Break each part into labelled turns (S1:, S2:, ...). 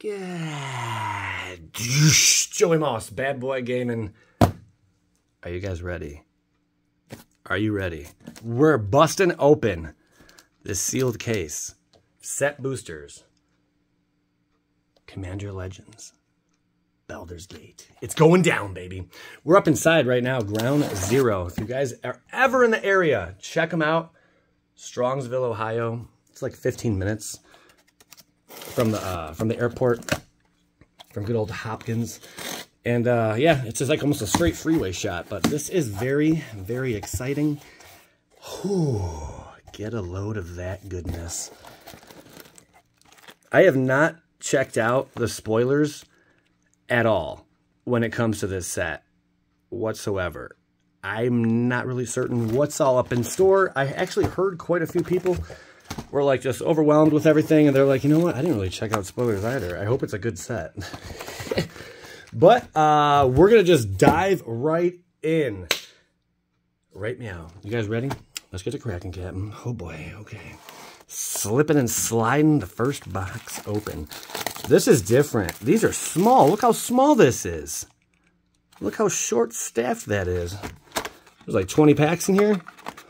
S1: Good. Joey Moss, Bad Boy Gaming. Are you guys ready? Are you ready? We're busting open this sealed case. Set boosters. Commander Legends. Baldur's Gate. It's going down, baby. We're up inside right now, ground zero. If you guys are ever in the area, check them out. Strongsville, Ohio. It's like 15 minutes from the uh, from the airport, from good old Hopkins. And uh, yeah, it's just like almost a straight freeway shot. But this is very, very exciting. Whew, get a load of that goodness. I have not checked out the spoilers at all when it comes to this set whatsoever. I'm not really certain what's all up in store. I actually heard quite a few people were like just overwhelmed with everything and they're like, you know what? I didn't really check out spoilers either. I hope it's a good set. but uh, we're going to just dive right in. Right meow. You guys ready? Let's get to cracking, Captain. Oh boy, okay. Slipping and sliding the first box open. This is different. These are small. Look how small this is. Look how short-staffed that is. There's like 20 packs in here.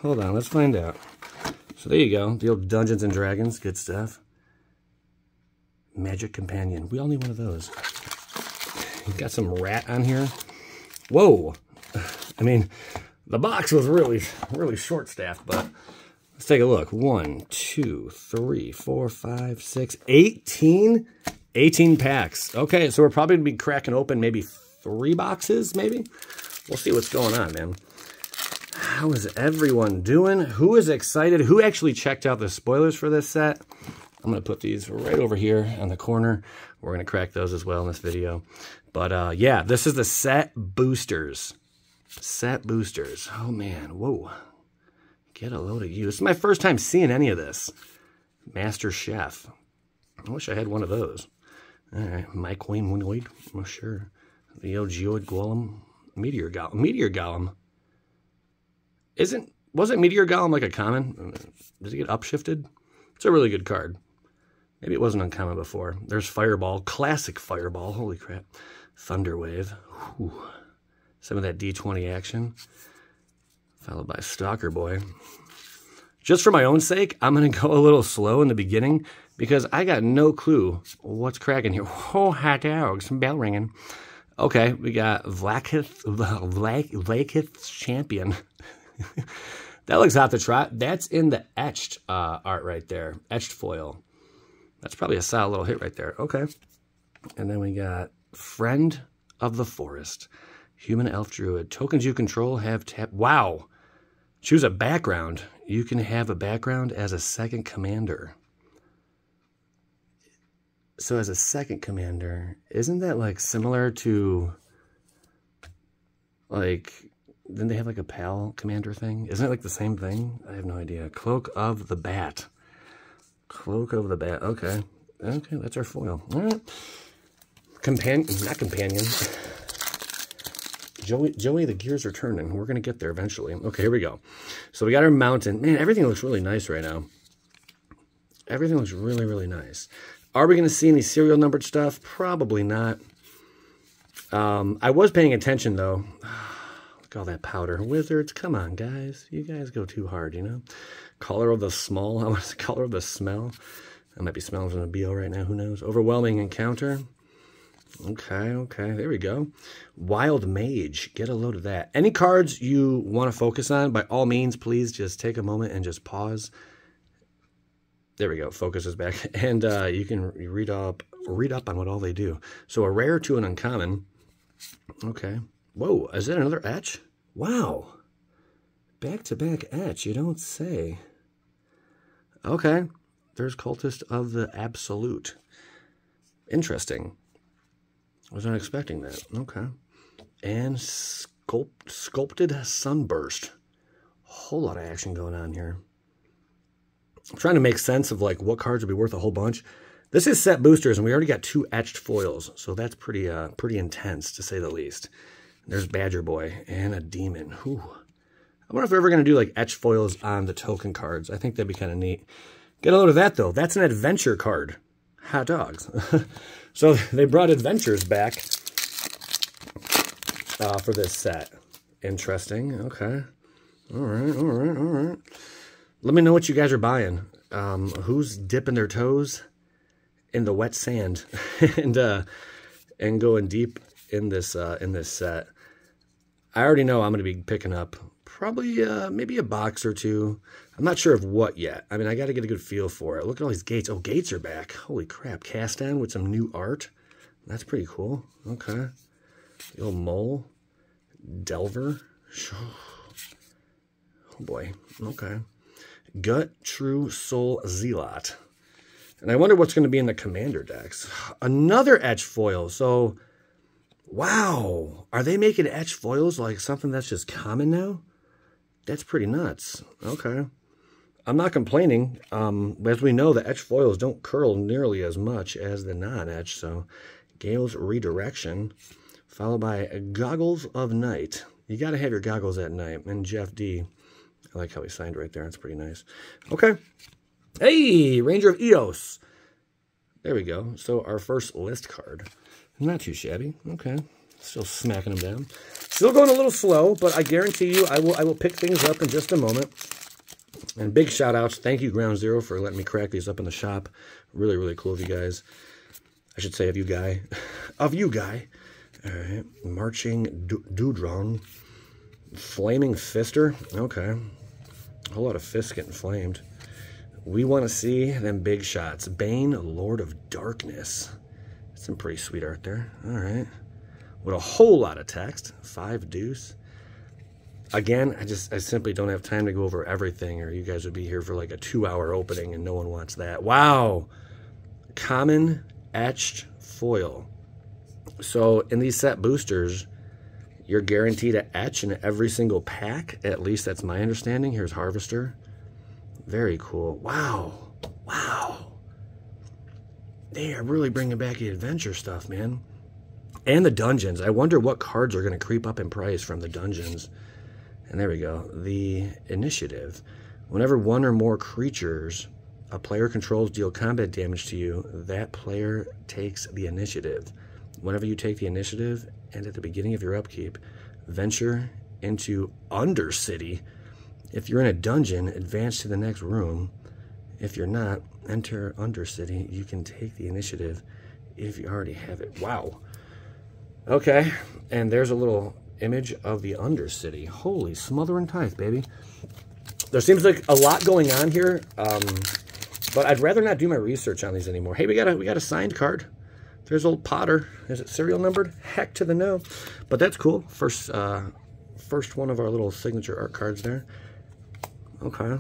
S1: Hold on, let's find out. So there you go. The old Dungeons and Dragons. Good stuff. Magic Companion. We all need one of those. Got some rat on here. Whoa. I mean, the box was really, really short-staffed, but let's take a look. One, two, three, four, five, six, 18? 18 packs. Okay, so we're probably going to be cracking open maybe three boxes, maybe? We'll see what's going on, man. How is everyone doing? Who is excited? Who actually checked out the spoilers for this set? I'm going to put these right over here on the corner. We're going to crack those as well in this video. But uh, yeah, this is the set boosters. Set boosters. Oh man, whoa. Get a load of you. This is my first time seeing any of this. Master Chef. I wish I had one of those. All right, Mike Wayne Winoid. Oh, sure. The Geoid Golem. Meteor Golem. Meteor Golem. Isn't, wasn't Meteor Golem like a common? Does it get upshifted? It's a really good card. Maybe it wasn't uncommon before. There's Fireball. Classic Fireball. Holy crap. Thunderwave. Some of that D20 action. Followed by Stalker Boy. Just for my own sake, I'm going to go a little slow in the beginning because I got no clue what's cracking here. Oh, hot some bell ringing. Okay, we got Vlaakith, Vlaakith's Champion. that looks hot to trot. That's in the etched uh, art right there, etched foil. That's probably a solid little hit right there. Okay. And then we got Friend of the Forest, Human Elf Druid. Tokens you control have tap. Wow. Choose a background. You can have a background as a second commander. So as a second commander, isn't that like similar to like didn't they have like a pal commander thing? Isn't it like the same thing? I have no idea. Cloak of the Bat. Cloak of the Bat. Okay. Okay, that's our foil. All right. Companion, not companion. Joey, Joey, the gears are turning. We're going to get there eventually. Okay, here we go. So we got our mountain. Man, everything looks really nice right now. Everything looks really, really nice. Are we going to see any serial numbered stuff? Probably not. Um, I was paying attention, though. All that powder. Wizards, come on, guys. You guys go too hard, you know? Color of the small. I want the color of the smell. I might be smelling from a BO right now. Who knows? Overwhelming encounter. Okay, okay. There we go. Wild Mage. Get a load of that. Any cards you want to focus on, by all means, please just take a moment and just pause there we go. Focus is back. And uh, you can read up read up on what all they do. So a rare to an uncommon. Okay. Whoa, is that another etch? Wow. Back-to-back -back etch, you don't say. Okay. There's Cultist of the Absolute. Interesting. I was not expecting that. Okay. And sculpt, Sculpted Sunburst. Whole lot of action going on here. I'm trying to make sense of like what cards would be worth a whole bunch. This is set boosters, and we already got two etched foils, so that's pretty uh pretty intense to say the least. There's Badger Boy and a Demon. Whew. I wonder if we're ever going to do like etch foils on the token cards. I think that'd be kind of neat. Get a load of that though. That's an adventure card. hot dogs. so they brought adventures back uh, for this set. Interesting. Okay. All right. All right. All right. Let me know what you guys are buying. Um, who's dipping their toes in the wet sand and uh, and going deep in this uh, in this set. I already know I'm going to be picking up probably uh, maybe a box or two. I'm not sure of what yet. I mean, I got to get a good feel for it. Look at all these gates. Oh, gates are back. Holy crap. Cast in with some new art. That's pretty cool. Okay. The old mole. Delver. Oh boy. Okay. Gut True Soul Zealot. And I wonder what's going to be in the Commander decks. Another etch foil. So, wow. Are they making etch foils like something that's just common now? That's pretty nuts. Okay. I'm not complaining. Um, as we know, the etch foils don't curl nearly as much as the non-etch. So, Gale's Redirection, followed by Goggles of Night. You got to have your goggles at night. And Jeff D. I like how he signed right there. That's pretty nice. Okay. Hey, Ranger of Eos. There we go. So our first list card. Not too shabby. Okay. Still smacking them down. Still going a little slow, but I guarantee you I will I will pick things up in just a moment. And big shout outs. Thank you, Ground Zero, for letting me crack these up in the shop. Really, really cool of you guys. I should say of you guy. of you guy. All right. Marching Duodrone. Flaming Fister. Okay. A whole lot of fists getting flamed. We want to see them big shots. Bane, Lord of Darkness. Some pretty sweet art there. All right. With a whole lot of text. Five deuce. Again, I just, I simply don't have time to go over everything or you guys would be here for like a two hour opening and no one wants that. Wow. Common etched foil. So in these set boosters, you're guaranteed to etch in every single pack. At least that's my understanding. Here's Harvester. Very cool. Wow. Wow. They are really bringing back the adventure stuff, man. And the dungeons. I wonder what cards are going to creep up in price from the dungeons. And there we go. The initiative. Whenever one or more creatures a player controls deal combat damage to you, that player takes the initiative. Whenever you take the initiative, and at the beginning of your upkeep, venture into Undercity. If you're in a dungeon, advance to the next room. If you're not, enter Undercity. You can take the initiative if you already have it. Wow. Okay, and there's a little image of the Undercity. Holy smothering tithe, baby. There seems like a lot going on here, um, but I'd rather not do my research on these anymore. Hey, we got a we got a signed card. There's old Potter. Is it serial numbered? Heck to the no. But that's cool. First, uh, first one of our little signature art cards there. Okay.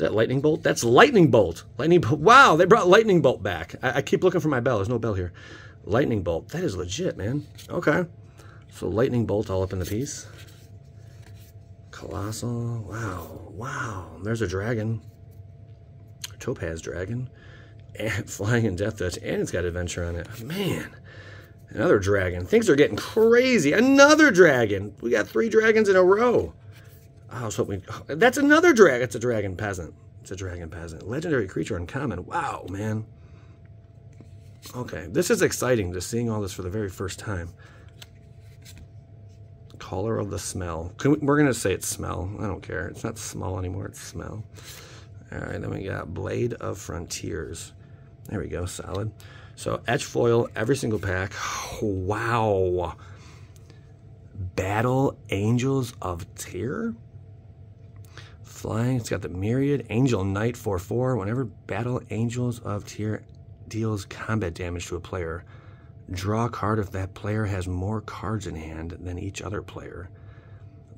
S1: Is that Lightning Bolt? That's Lightning Bolt. Lightning Bolt. Wow, they brought Lightning Bolt back. I, I keep looking for my bell. There's no bell here. Lightning Bolt. That is legit, man. Okay. So Lightning Bolt all up in the piece. Colossal. Wow. Wow. There's a dragon. Topaz dragon and Flying in Death Touch, and it's got adventure on it. Man, another dragon. Things are getting crazy. Another dragon. We got three dragons in a row. I was hoping. That's another dragon. It's a dragon peasant. It's a dragon peasant. Legendary creature uncommon. Wow, man. Okay, this is exciting, just seeing all this for the very first time. Color of the smell. We, we're going to say it's smell. I don't care. It's not small anymore. It's smell. All right, then we got Blade of Frontiers. There we go, solid. So etch foil, every single pack. Wow. Battle Angels of Tyr. Flying, it's got the Myriad Angel Knight 4-4. Whenever Battle Angels of Tyr deals combat damage to a player, draw a card if that player has more cards in hand than each other player.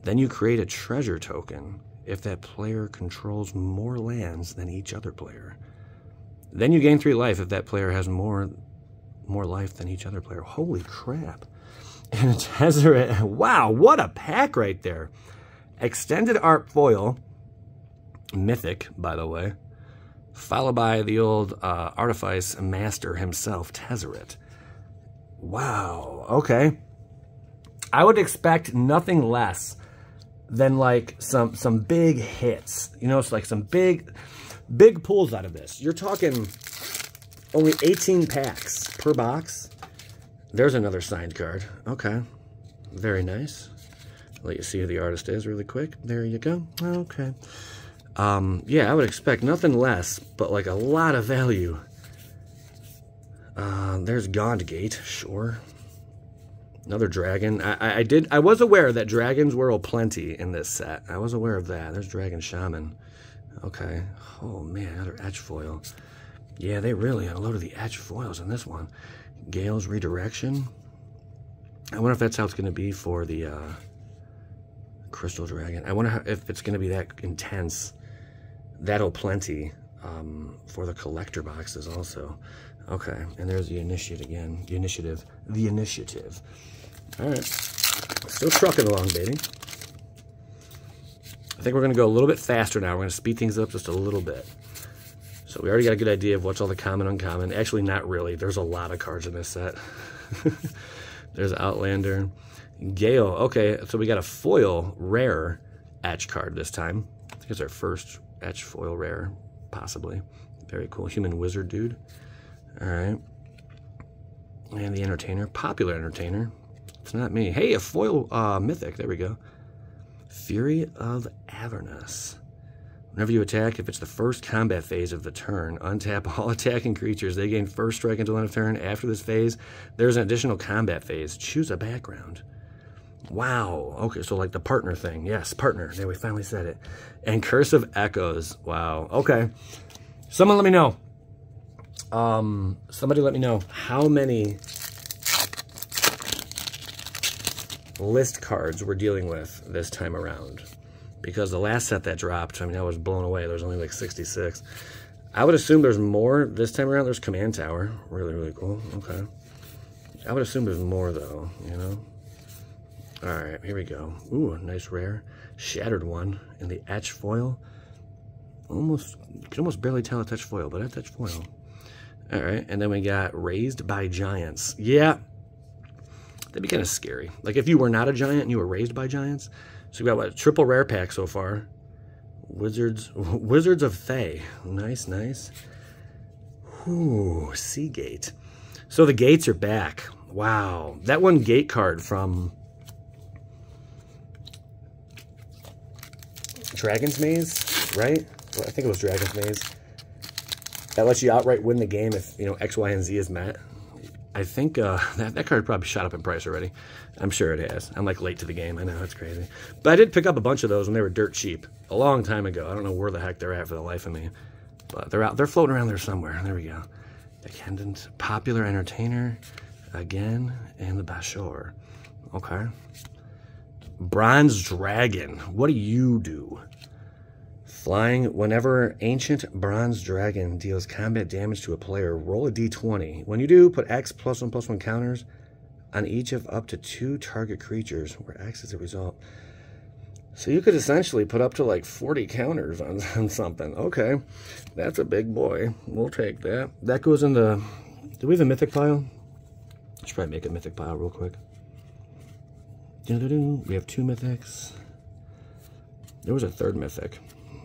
S1: Then you create a treasure token if that player controls more lands than each other player. Then you gain three life if that player has more more life than each other player. Holy crap. And Tezzeret, wow, what a pack right there. Extended art foil, mythic, by the way, followed by the old uh, artifice master himself, Tezzeret. Wow, okay. I would expect nothing less than like some some big hits. You know, it's like some big big pulls out of this. You're talking Only 18 packs per box. There's another signed card. Okay. Very nice. let you see who the artist is really quick. There you go. Okay. Um, yeah, I would expect nothing less, but like a lot of value. Uh, there's Gond Gate, sure. Another dragon. I, I did. I was aware that dragons were a plenty in this set. I was aware of that. There's Dragon Shaman. Okay. Oh man, another etch foil. Yeah, they really had a load of the etch foils in this one. Gale's Redirection. I wonder if that's how it's going to be for the uh, Crystal Dragon. I wonder how, if it's going to be that intense. That'll plenty um, for the collector boxes also. Okay, and there's the initiative again. The initiative. The initiative. All right. Still trucking along, baby. I think we're going to go a little bit faster now. We're going to speed things up just a little bit. So we already got a good idea of what's all the common uncommon. Actually, not really. There's a lot of cards in this set. There's Outlander. Gale. Okay, so we got a foil rare etch card this time. I think it's our first etch foil rare, possibly. Very cool. Human wizard dude. All right. And the entertainer. Popular entertainer. It's not me. Hey, a foil uh, mythic. There we go. Fury of Avernus. Whenever you attack, if it's the first combat phase of the turn, untap all attacking creatures. They gain first strike until end of turn. After this phase, there's an additional combat phase. Choose a background. Wow. Okay, so like the partner thing. Yes, partner. There, we finally said it. And Curse of Echoes. Wow. Okay. Someone let me know. Um, somebody let me know how many list cards we're dealing with this time around because the last set that dropped, I mean, I was blown away. There's only like 66. I would assume there's more this time around. There's Command Tower. Really, really cool. Okay. I would assume there's more, though, you know? All right, here we go. Ooh, nice rare. Shattered one in the etch foil. Almost, you can almost barely tell it's etch foil, but it's etch foil. All right, and then we got Raised by Giants. Yeah, that'd be kind of scary. Like if you were not a giant and you were raised by giants, so we got what triple rare pack so far. Wizards, Wizards of Thay. Nice, nice. Ooh, Seagate. So the gates are back. Wow, that one gate card from Dragon's Maze, right? Well, I think it was Dragon's Maze. That lets you outright win the game if you know X, Y, and Z is met. I think uh, that, that card probably shot up in price already. I'm sure it has. I'm like late to the game. I know, it's crazy. But I did pick up a bunch of those when they were dirt cheap a long time ago. I don't know where the heck they're at for the life of me. But they're out. They're floating around there somewhere. There we go. Attendant, popular entertainer, again, and the Bashor. Okay. Bronze Dragon. What do you do? Flying, whenever Ancient Bronze Dragon deals combat damage to a player, roll a d20. When you do, put X plus one plus one counters on each of up to two target creatures, where X is a result. So you could essentially put up to like 40 counters on, on something. Okay, that's a big boy. We'll take that. That goes in the... Do we have a mythic pile? Let's try make a mythic pile real quick. Doo -doo -doo. We have two mythics. There was a third mythic.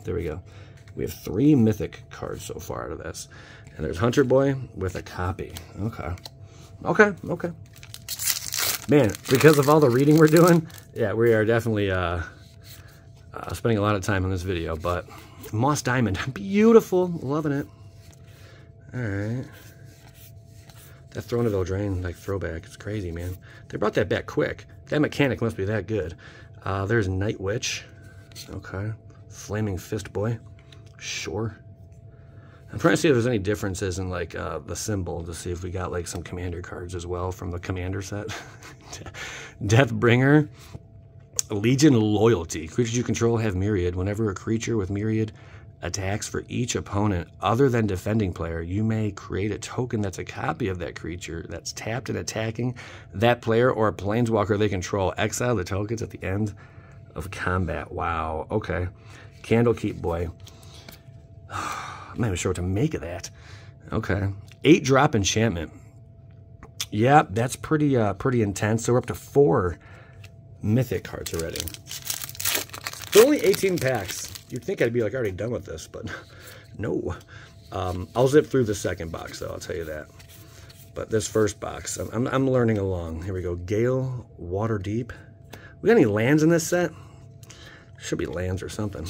S1: There we go. We have three mythic cards so far out of this. And there's Hunter Boy with a copy. Okay. Okay, okay. Man, because of all the reading we're doing, yeah, we are definitely uh, uh, spending a lot of time on this video. But Moss Diamond, beautiful. Loving it. All right. That Throne of Eldraine, like, throwback. It's crazy, man. They brought that back quick. That mechanic must be that good. Uh, there's Night Witch. Okay. Flaming Fist Boy. Sure. I'm trying to see if there's any differences in like uh, the symbol to see if we got like some commander cards as well from the commander set. Deathbringer. Legion Loyalty. Creatures you control have Myriad. Whenever a creature with Myriad attacks for each opponent other than defending player, you may create a token that's a copy of that creature that's tapped and attacking that player or a planeswalker they control. Exile the tokens at the end of combat. Wow. Okay. Candlekeep Boy. I'm not even sure what to make of that. Okay. Eight drop enchantment. Yeah, that's pretty uh, pretty intense. So we're up to four mythic cards already. It's only 18 packs. You'd think I'd be like already done with this, but no. Um, I'll zip through the second box, though, I'll tell you that. But this first box, I'm, I'm, I'm learning along. Here we go. Gale, Waterdeep. We got any lands in this set? Should be lands or something.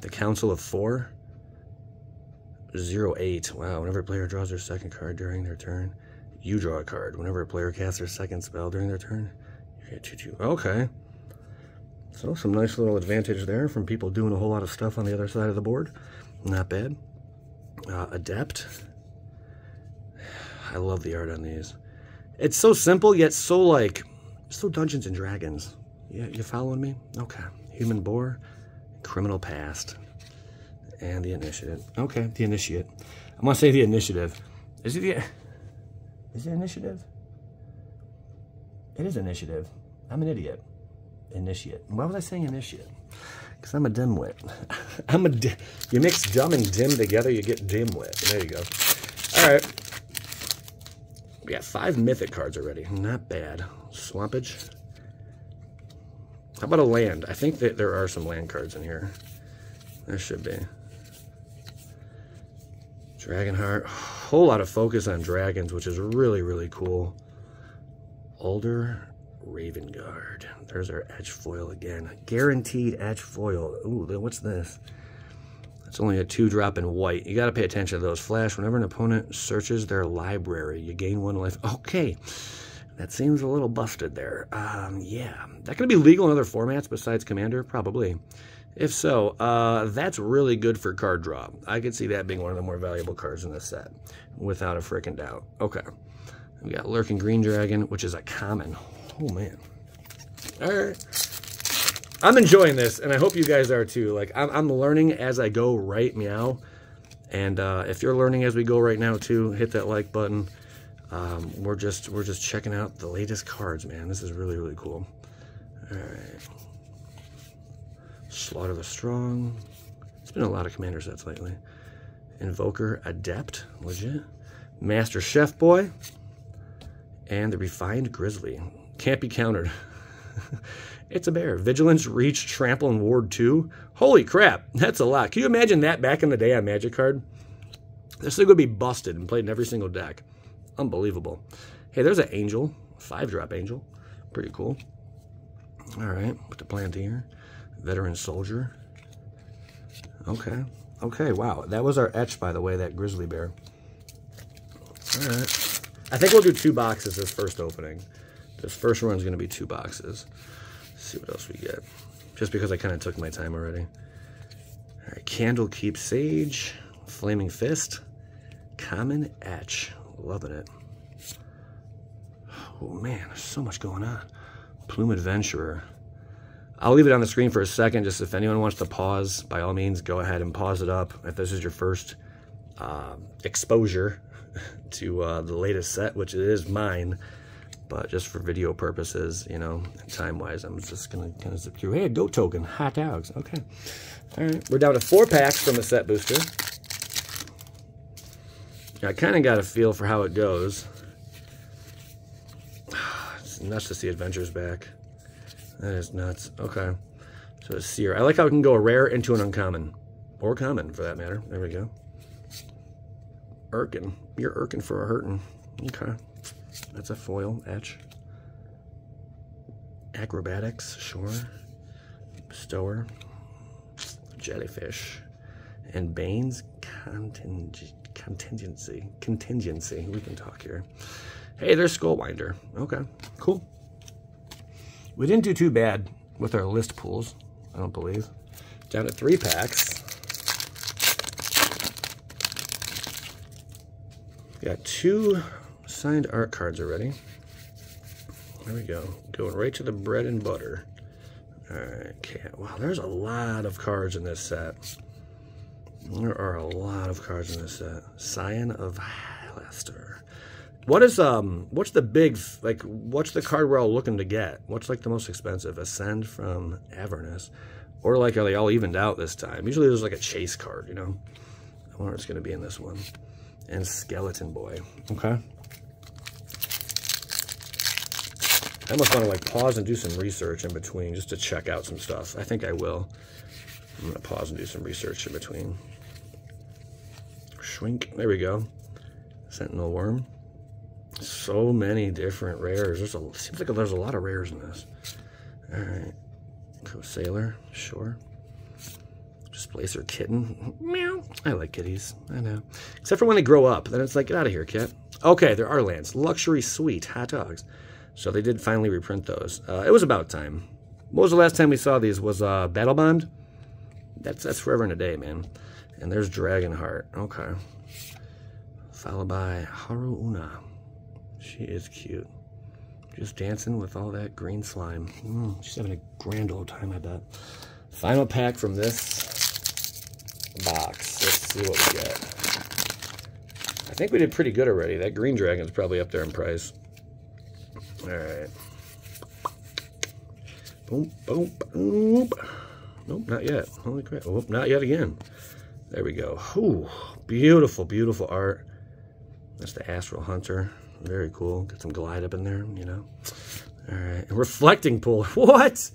S1: The Council of Four. Zero eight. Wow, whenever a player draws their second card during their turn, you draw a card. Whenever a player casts their second spell during their turn, you get two two. Okay. So some nice little advantage there from people doing a whole lot of stuff on the other side of the board. Not bad. Uh, Adept. I love the art on these. It's so simple, yet so like, so Dungeons and Dragons. Yeah, you following me? Okay. Human Boar, Criminal Past, and the Initiative. Okay, the Initiate. I'm gonna say the Initiative. Is it the, is it Initiative? It is Initiative. I'm an idiot. Initiate. Why was I saying Initiate? Because I'm a dimwit. I'm a di you mix dumb and dim together, you get dimwit. There you go. All right. We got five mythic cards already. Not bad. Swampage. How about a land? I think that there are some land cards in here. There should be. Dragonheart. Whole lot of focus on dragons, which is really, really cool. Ulder Ravengard. There's our edge foil again. Guaranteed edge foil. Ooh, what's this? It's only a two drop in white. You got to pay attention to those. Flash, whenever an opponent searches their library, you gain one life. Okay. That seems a little busted there. Um, yeah. That going to be legal in other formats besides Commander? Probably. If so, uh, that's really good for card draw. I could see that being one of the more valuable cards in this set, without a freaking doubt. Okay. We got Lurking Green Dragon, which is a common. Oh, man. All right. I'm enjoying this, and I hope you guys are too. Like, I'm, I'm learning as I go right meow. And uh, if you're learning as we go right now too, hit that like button. Um, we're just we're just checking out the latest cards, man. This is really really cool. All right, Slaughter the Strong. It's been a lot of commander sets lately. Invoker Adept, legit. Master Chef Boy, and the Refined Grizzly. Can't be countered. it's a bear. Vigilance, Reach, Trample, and Ward 2. Holy crap, that's a lot. Can you imagine that back in the day on Magic Card? This thing would be busted and played in every single deck. Unbelievable. Hey, there's an angel. Five-drop angel. Pretty cool. All right, put the plant here. Veteran soldier. Okay. Okay, wow. That was our etch, by the way, that grizzly bear. All right. I think we'll do two boxes this first opening. This first run is going to be two boxes. Let's see what else we get. Just because I kind of took my time already. All right, Candlekeep Sage, Flaming Fist, Common Etch. Loving it. Oh man, there's so much going on. Plume Adventurer. I'll leave it on the screen for a second, just if anyone wants to pause, by all means, go ahead and pause it up. If this is your first uh, exposure to uh, the latest set, which it is mine, but just for video purposes, you know, time-wise, I'm just going to kind of zip through. Hey, goat token, hot dogs. Okay. All right, we're down to four packs from the set booster. I kind of got a feel for how it goes. It's nuts to see Adventures back. That is nuts. Okay. So it's Seer. I like how it can go a rare into an uncommon. Or common, for that matter. There we go. Irkin. You're Irkin for a hurtin'. Okay. That's a foil etch. Acrobatics, sure. Stower. Jellyfish. And Bane's conting contingency. Contingency. We can talk here. Hey, there's Skullwinder. Okay, cool. We didn't do too bad with our list pools, I don't believe. Down to three packs. Got two signed art cards already. There we go. Going right to the bread and butter. All right, okay. Wow, there's a lot of cards in this set. There are a lot of cards in this set. Scion of Halaster. What is um? What's the big like? What's the card we're all looking to get? What's like the most expensive? Ascend from Avernus, or like are they all evened out this time? Usually there's like a chase card, you know. I wonder what's gonna be in this one. And Skeleton Boy. Okay. I almost want to like pause and do some research in between just to check out some stuff. I think I will. I'm gonna pause and do some research in between. Shrink. There we go. Sentinel Worm. So many different rares. There's a seems like there's a lot of rares in this. All right. Go Sailor. Sure. Displacer Kitten. Meow. I like kitties. I know. Except for when they grow up. Then it's like, get out of here, kit. Okay, there are lands. Luxury Suite. Hot dogs. So they did finally reprint those. Uh, it was about time. What was the last time we saw these? Was uh, Battle Bond? That's that's forever and a day, man. And there's Dragonheart. Okay. Followed by Haruuna. She is cute. Just dancing with all that green slime. Mm, she's having a grand old time, I bet. Final pack from this box. Let's see what we get. I think we did pretty good already. That green dragon's probably up there in price. All right. Boom, boom, boom. Nope, not yet. Holy crap. Oh, not yet again. There we go. Ooh, beautiful, beautiful art. That's the Astral Hunter. Very cool. Got some glide up in there, you know. All right. Reflecting Pool. What?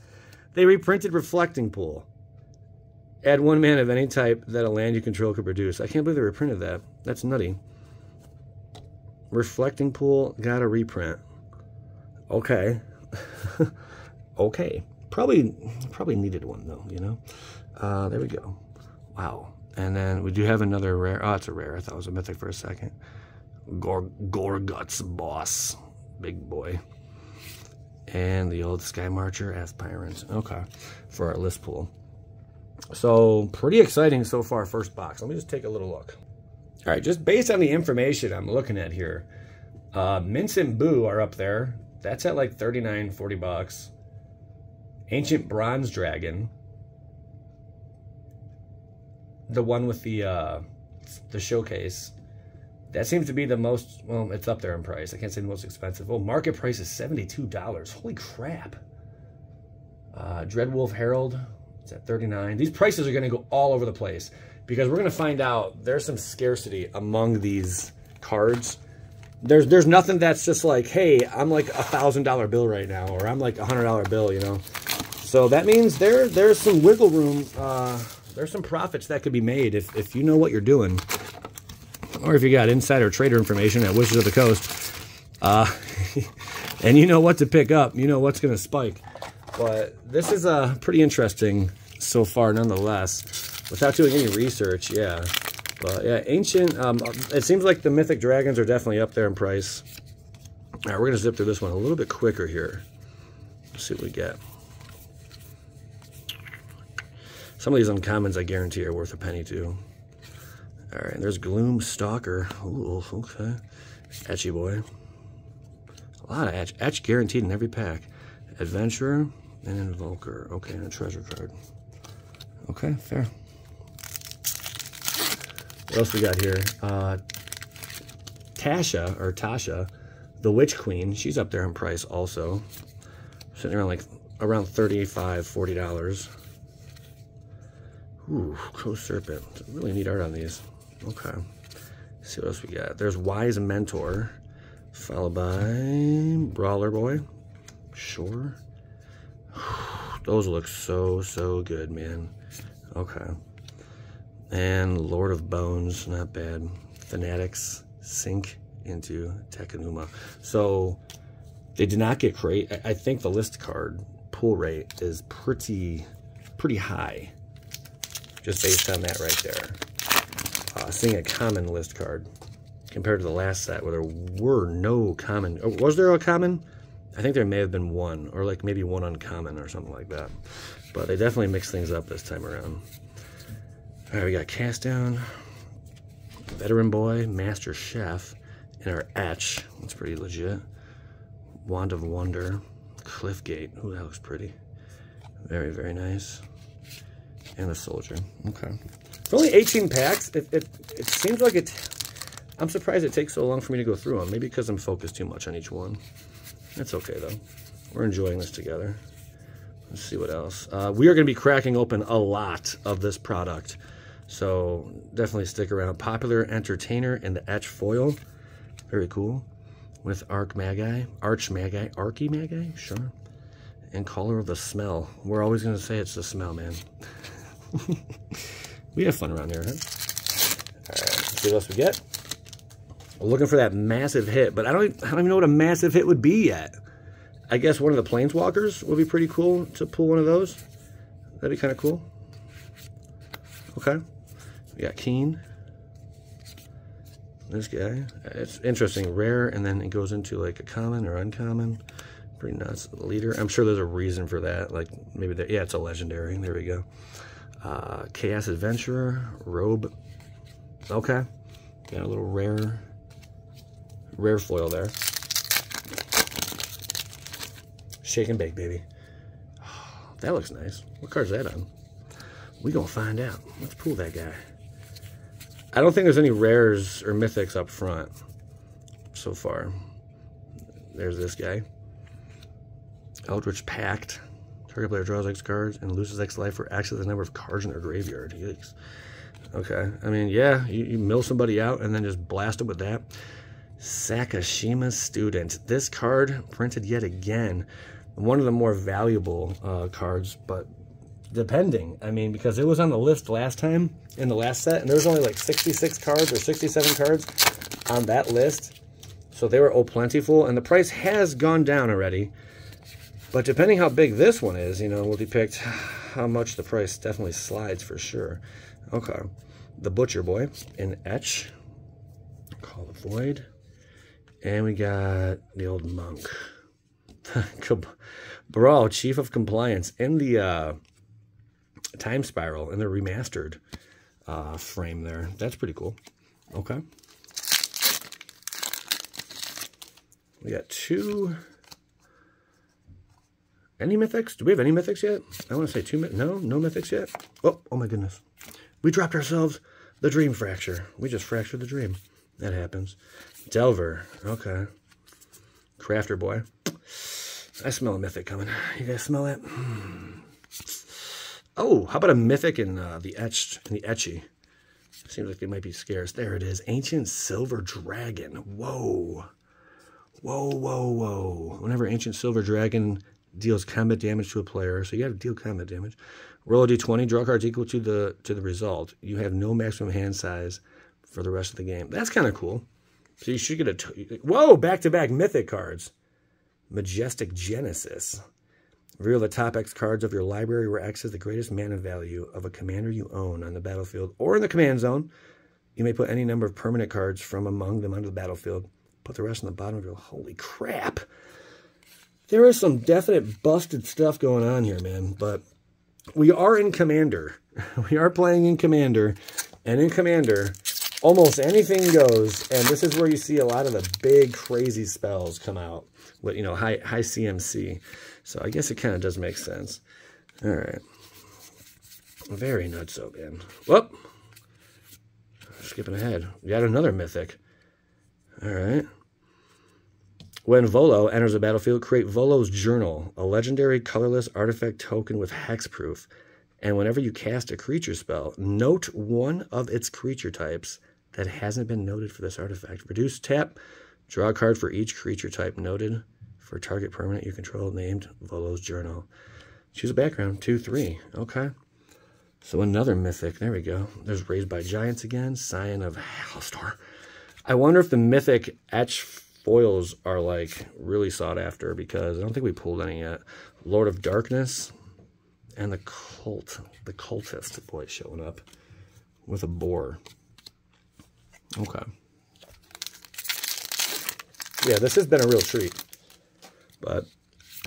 S1: They reprinted Reflecting Pool. Add one man of any type that a land you control could produce. I can't believe they reprinted that. That's nutty. Reflecting Pool got a reprint. Okay. okay. Probably probably needed one though, you know. Uh, there we go. Wow. And then we do have another rare. Oh, it's a rare. I thought it was a mythic for a second. Gore, Gorguts Boss. Big boy. And the old Sky Marcher as Aspirant. Okay. For our list pool. So, pretty exciting so far, first box. Let me just take a little look. All right, just based on the information I'm looking at here, uh, Minsc and Boo are up there. That's at like 39, 40 bucks. Ancient Bronze Dragon. The one with the uh, the showcase. That seems to be the most, well, it's up there in price. I can't say the most expensive. Oh, market price is $72. Holy crap. Uh, Dreadwolf Herald, it's at 39. These prices are going to go all over the place because we're going to find out there's some scarcity among these cards. There's there's nothing that's just like, hey, I'm like a thousand dollar bill right now, or I'm like a hundred dollar bill, you know. So that means there there's some wiggle room. Uh, there's some profits that could be made if if you know what you're doing or if you got insider trader information at Wizards of the Coast, uh, and you know what to pick up, you know what's going to spike. But this is uh, pretty interesting so far, nonetheless. Without doing any research, yeah. But yeah, ancient. Um, it seems like the mythic dragons are definitely up there in price. All right, we're gonna zip through this one a little bit quicker here. Let's see what we get. Some of these uncommons, I guarantee, are worth a penny too. All right, there's Gloom Stalker. Ooh, okay. Etchy boy. A lot of etch. Etch guaranteed in every pack. Adventurer and Invoker. Okay, and a treasure card. Okay, fair. What else we got here? Uh, Tasha, or Tasha, the Witch Queen. She's up there in price also. Sitting around like around $35, $40. Ooh, Crow Serpent. Really neat art on these. Okay. Let's see what else we got. There's Wise Mentor, followed by Brawler Boy. Sure. Those look so, so good, man. Okay. And Lord of Bones, not bad. Fanatics sink into Tekunuma. So they did not get great. I think the list card pull rate is pretty, pretty high. Just based on that right there uh, seeing a common list card compared to the last set where there were no common. Oh, was there a common? I think there may have been one, or like maybe one uncommon or something like that. But they definitely mixed things up this time around. All right, we got Cast Down, Veteran Boy, Master Chef, and our Etch. That's pretty legit. Wand of Wonder, Cliffgate. Ooh, that looks pretty. Very, very nice. And a Soldier. Okay. Only 18 packs. It, it, it seems like it... I'm surprised it takes so long for me to go through them. Maybe because I'm focused too much on each one. That's okay, though. We're enjoying this together. Let's see what else. Uh, we are going to be cracking open a lot of this product. So definitely stick around. Popular Entertainer in the Etch Foil. Very cool. With Arc Magi. Arch Magi. Archy Magi? Sure. And Caller of the Smell. We're always going to say it's the smell, man. We have fun around here, huh? All right, see what else we get. We're looking for that massive hit, but I don't, I don't even know what a massive hit would be yet. I guess one of the Planeswalkers would be pretty cool to pull one of those. That'd be kind of cool. Okay. We got Keen. This guy. It's interesting. Rare, and then it goes into like a common or uncommon. Pretty nuts. Leader. I'm sure there's a reason for that. Like maybe, that, yeah, it's a legendary. There we go. Uh, Chaos Adventurer. Robe. Okay. Got a little rare, rare foil there. Shake and bake, baby. That looks nice. What card's that on? We gonna find out. Let's pull that guy. I don't think there's any rares or mythics up front so far. There's this guy. Eldritch Pact. Target player draws X cards and loses X life for access the number of cards in their graveyard. Yikes. Okay. I mean, yeah, you, you mill somebody out and then just blast them with that. Sakashima Student. This card printed yet again. One of the more valuable uh, cards, but depending. I mean, because it was on the list last time in the last set, and there was only like 66 cards or 67 cards on that list. So they were oh plentiful, and the price has gone down already. But depending how big this one is, you know, will depict how much the price definitely slides for sure. Okay. The Butcher Boy in Etch. Call the Void. And we got the old monk. Baral, Chief of Compliance, in the uh, Time Spiral, in the remastered uh, frame there. That's pretty cool. Okay. We got two... Any mythics? Do we have any mythics yet? I want to say two mythics. No? No mythics yet? Oh, oh my goodness. We dropped ourselves the dream fracture. We just fractured the dream. That happens. Delver. Okay. Crafter boy. I smell a mythic coming. You guys smell that? Hmm. Oh, how about a mythic in uh, the etched in the etchy? Seems like it might be scarce. There it is. Ancient Silver Dragon. Whoa. Whoa, whoa, whoa. Whenever Ancient Silver Dragon deals combat damage to a player, so you have to deal combat damage. Roll a d20, draw cards equal to the to the result. You have no maximum hand size for the rest of the game. That's kind of cool. So you should get a... Whoa, back-to-back -back mythic cards. Majestic Genesis. Reveal the top X cards of your library where X is the greatest mana value of a commander you own on the battlefield or in the command zone. You may put any number of permanent cards from among them onto the battlefield. Put the rest on the bottom of your... Holy crap! There is some definite busted stuff going on here, man. But we are in Commander. We are playing in Commander. And in Commander, almost anything goes. And this is where you see a lot of the big, crazy spells come out with, you know, high, high CMC. So I guess it kind of does make sense. All right. Very nutso, man. Whoop. Skipping ahead. We got another mythic. All right. When Volo enters the battlefield, create Volo's Journal, a legendary colorless artifact token with hexproof. And whenever you cast a creature spell, note one of its creature types that hasn't been noted for this artifact. Reduce tap, draw a card for each creature type noted for target permanent you control named Volo's Journal. Choose a background, 2, 3. Okay. So another mythic. There we go. There's Raised by Giants again. Scion of Halaster. I wonder if the mythic etch foils are like really sought after because I don't think we pulled any yet. Lord of Darkness and the cult, the cultist boy showing up with a boar. Okay. Yeah, this has been a real treat. But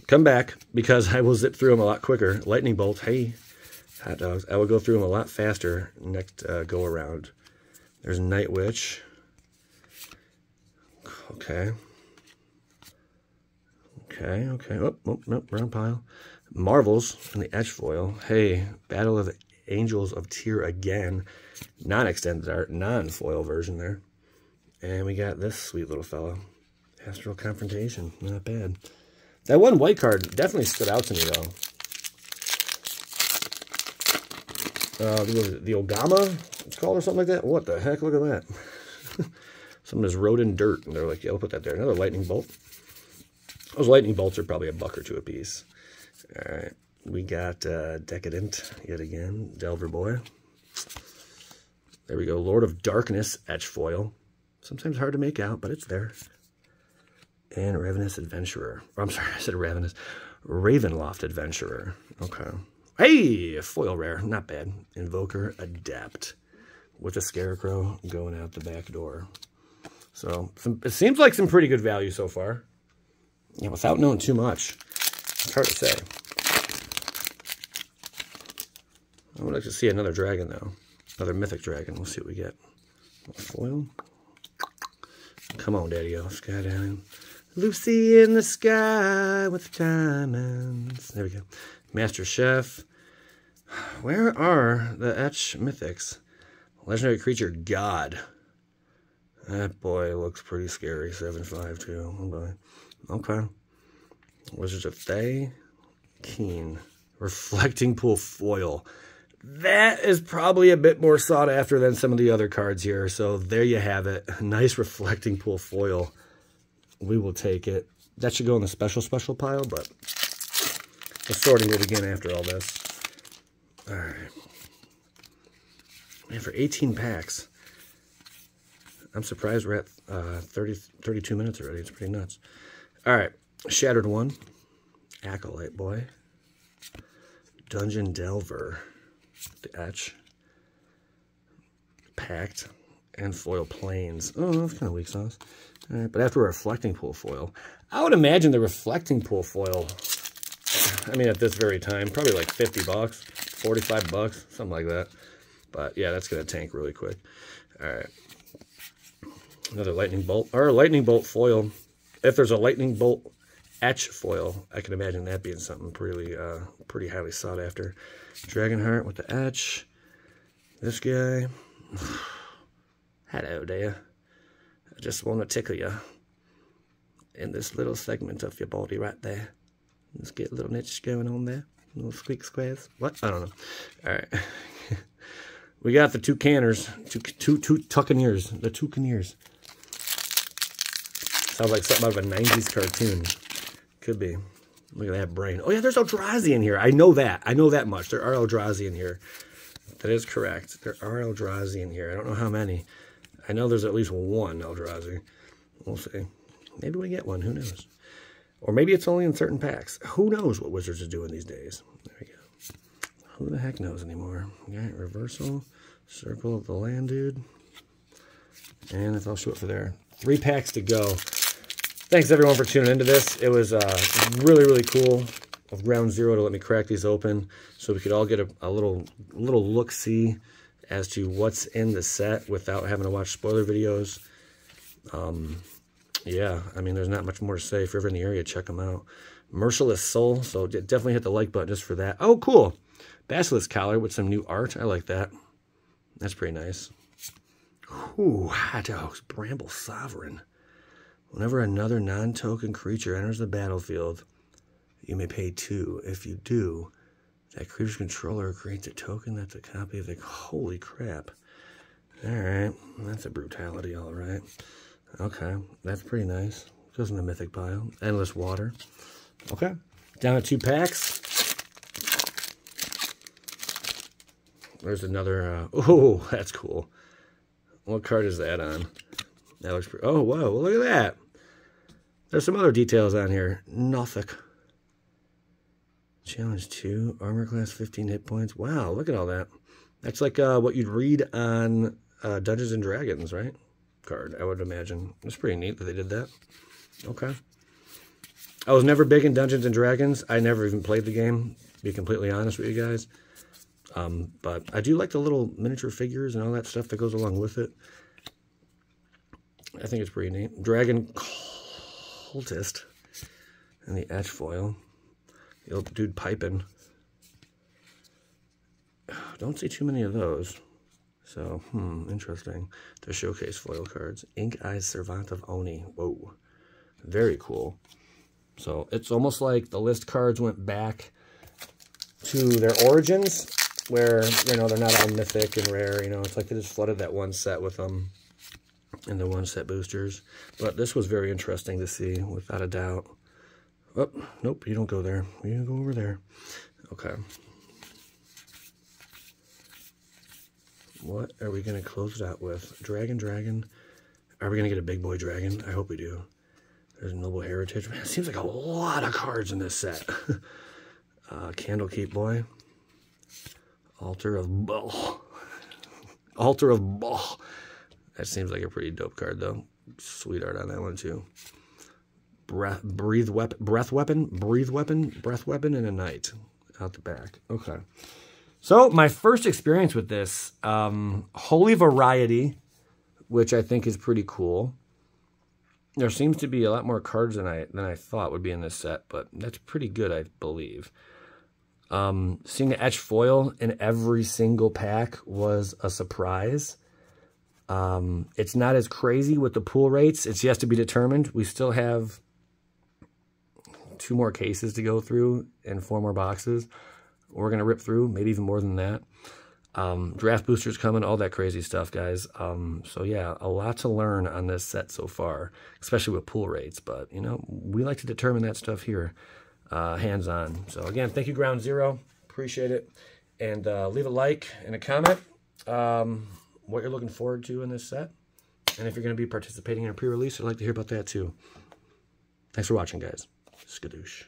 S1: come back because I will zip through them a lot quicker. Lightning Bolt, hey, hot dogs. I will go through them a lot faster next uh, go around. There's Night Witch. Okay. Okay, okay. Oh, oh no, brown pile. Marvels in the etch foil. Hey, Battle of the Angels of Tyr again. Non-extended art, non-foil version there. And we got this sweet little fellow. Astral Confrontation. Not bad. That one white card definitely stood out to me, though. Uh, the, the Ogama, it's called or something like that. What the heck? Look at that. Someone just wrote in dirt, and they're like, yeah, we'll put that there. Another lightning bolt. Those lightning bolts are probably a buck or two a piece. All right. We got uh, Decadent yet again. Delver Boy. There we go. Lord of Darkness etch foil. Sometimes hard to make out, but it's there. And Ravenous Adventurer. Oh, I'm sorry, I said Ravenous. Ravenloft Adventurer. Okay. Hey, foil rare. Not bad. Invoker Adept. With a Scarecrow going out the back door. So, some, it seems like some pretty good value so far. Yeah, without knowing too much. It's hard to say. I would like to see another dragon, though. Another mythic dragon. We'll see what we get. Foil. Come on, Daddy-O. Skydive. Lucy in the sky with diamonds. There we go. Master Chef. Where are the Etch Mythics? Legendary Creature God. That boy looks pretty scary. 7.5 too. Oh boy. Okay. Wizards of Thay. Keen. Reflecting Pool Foil. That is probably a bit more sought after than some of the other cards here. So there you have it. Nice Reflecting Pool Foil. We will take it. That should go in the special, special pile, but the sorting will begin after all this. All right. Man, for 18 packs, I'm surprised we're at uh, 30, 32 minutes already. It's pretty nuts. All right. Shattered One. Acolyte Boy. Dungeon Delver. The Etch. Packed. And Foil Planes. Oh, that's kind of weak sauce. All right, but after a reflecting pool foil, I would imagine the reflecting pool foil, I mean, at this very time, probably like 50 bucks, 45 bucks, something like that. But yeah, that's going to tank really quick. All right. Another lightning bolt, or a lightning bolt foil. If there's a lightning bolt etch foil, I can imagine that being something pretty, uh, pretty highly sought after. Dragonheart with the etch. This guy. Hello there. I just want to tickle you in this little segment of your body right there. Let's get a little niche going on there. Little squeak squares. What? I don't know. All right. we got the two canners. Two, two, two tuccaneers. The two caneers. Sounds like something out of a 90s cartoon. Could be. Look at that brain. Oh, yeah, there's Eldrazi in here. I know that. I know that much. There are Eldrazi in here. That is correct. There are Eldrazi in here. I don't know how many. I know there's at least one Eldrazi. We'll see. Maybe we get one. Who knows? Or maybe it's only in certain packs. Who knows what Wizards are doing these days? There we go. Who the heck knows anymore? Okay, reversal. Circle of the land, dude. And if I'll show it for there. Three packs to go. Thanks, everyone, for tuning into this. It was uh, really, really cool of Ground Zero to let me crack these open so we could all get a, a little, little look-see as to what's in the set without having to watch spoiler videos. Um, yeah, I mean, there's not much more to say. If you're ever in the area, check them out. Merciless Soul, so definitely hit the like button just for that. Oh, cool. Basilisk Collar with some new art. I like that. That's pretty nice. Ooh, hot dogs. Bramble Sovereign. Whenever another non-token creature enters the battlefield, you may pay two. If you do, that creature's controller creates a token that's a copy of the... Holy crap. Alright, that's a brutality, alright. Okay, that's pretty nice. Goes in the mythic pile. Endless water. Okay, down to two packs. There's another... Uh, oh, that's cool. What card is that on? That looks pretty... Oh, whoa, look at that. There's some other details on here. Nothic. Challenge 2, armor class 15 hit points. Wow, look at all that. That's like uh, what you'd read on uh, Dungeons and Dragons, right? Card, I would imagine. It's pretty neat that they did that. Okay. I was never big in Dungeons and Dragons. I never even played the game, be completely honest with you guys. Um, but I do like the little miniature figures and all that stuff that goes along with it. I think it's pretty neat. Dragon Cultist and the etch foil. The old dude piping. Don't see too many of those. So, hmm, interesting. The showcase foil cards. Ink Eyes Servant of Oni. Whoa. Very cool. So, it's almost like the list cards went back to their origins, where, you know, they're not all mythic and rare. You know, it's like they just flooded that one set with them and the one set boosters. But this was very interesting to see, without a doubt. Oh, nope, you don't go there. You go over there. Okay. What are we going to close it out with? Dragon, dragon. Are we going to get a big boy dragon? I hope we do. There's Noble Heritage. Man, it seems like a lot of cards in this set. uh, Candlekeep Boy. Altar of Bhaal. Altar of Bhaal. That seems like a pretty dope card, though. Sweetheart on that one, too. Breath, breathe weapon, breath weapon, breathe weapon, breath weapon, and a knight out the back. Okay. So my first experience with this, um, Holy Variety, which I think is pretty cool. There seems to be a lot more cards than I than I thought would be in this set, but that's pretty good, I believe. Um, seeing the etch foil in every single pack was a surprise. Um, it's not as crazy with the pool rates. It's yet to be determined. We still have two more cases to go through and four more boxes. We're going to rip through, maybe even more than that. Um, draft boosters coming, all that crazy stuff, guys. Um, so yeah, a lot to learn on this set so far, especially with pool rates. But, you know, we like to determine that stuff here uh, hands-on. So again, thank you, Ground Zero. Appreciate it. And uh, leave a like and a comment um, what you're looking forward to in this set. And if you're going to be participating in a pre-release, I'd like to hear about that too. Thanks for watching, guys. Skadoosh.